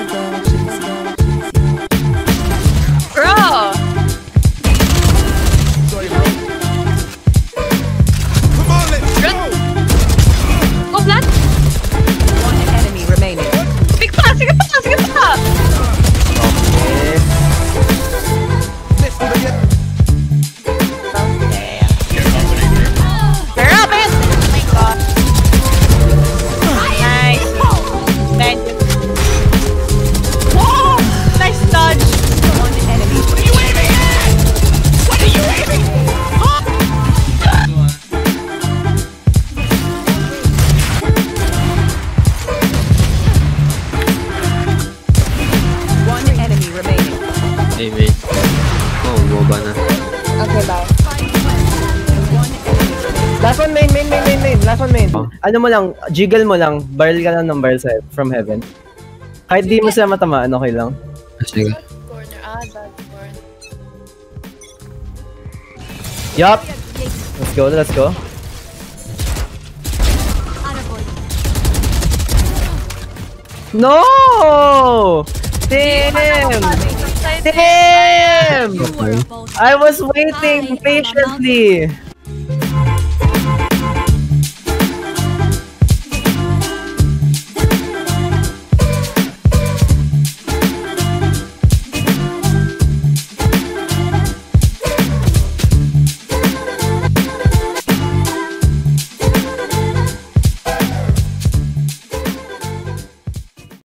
another Oh, boba na. Okay, bye. Last one main, main, main, main, main. Last one main. Oh. Ano mo lang, jiggle mo lang. Barrel ka lang ng barrel sa, from heaven. Kahit di mo sila matamaan, okay lang. Sige. Corner. Ah, that corner. Yup! Let's go, let's go. No! Damn! Damn! I was waiting patiently.